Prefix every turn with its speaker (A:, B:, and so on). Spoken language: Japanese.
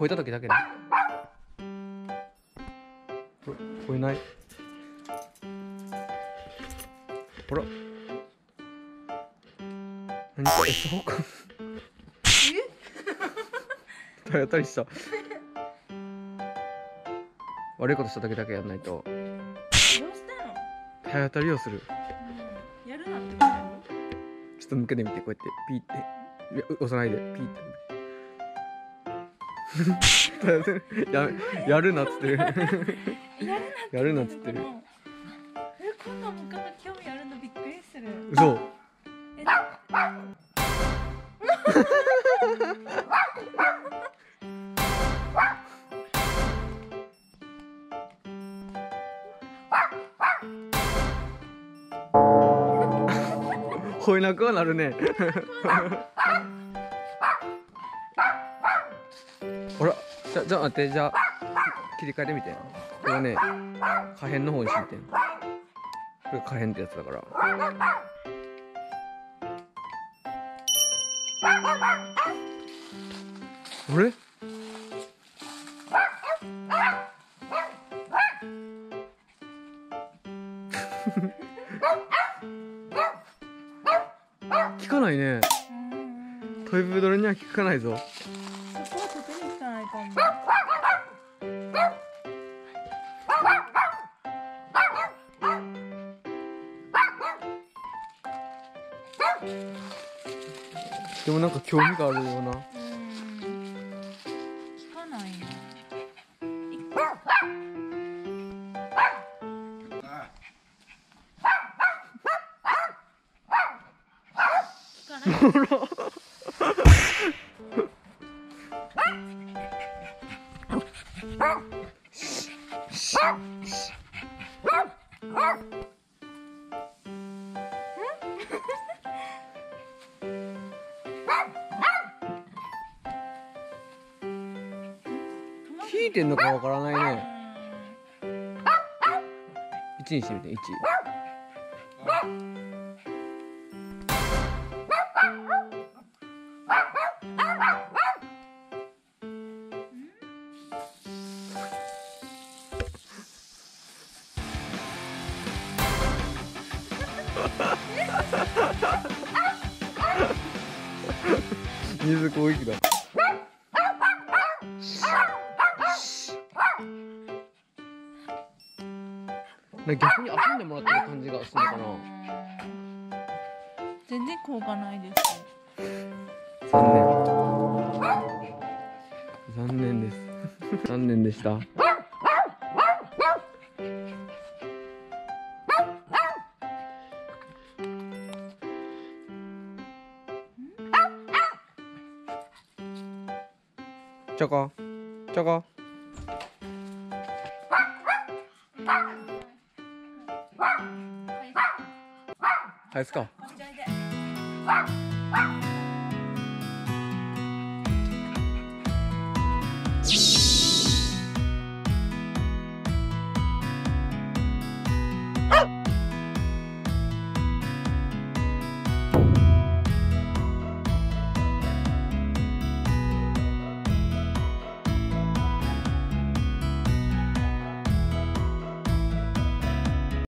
A: 吠えた時だけね。ほら吠えない。ほら。何か餌交換体当たりした。悪いことした時だけやんないと。
B: どうしたの？
A: 体当たりをする。
B: やるなってこと？
A: ちょっと向けてみてこうやってピーって。いや押さないで。ピーって ややるなっつってる。
B: やるなっ
A: つってる。
B: えこんなもんから興味あるのびっくりする。
A: 嘘
B: え
A: 吠え なくはなるねじゃじゃあ待ってじゃあ切り替えてみてこれはね可変の方にしてみてこれ可変ってやつだから。あれ？聞かないね。トイプードルには聞かないぞ。でもなんか興味があるような。
B: 聞かないな聞かない。
A: 聞いてんのかわからないね。
B: うん
A: 1にしてみて1水攻撃だ。なんか逆に遊んでもらってる感じがするのかな。
B: 全然効果ないです。
A: 残念。残念です。残念でしたチョコチョコ
B: は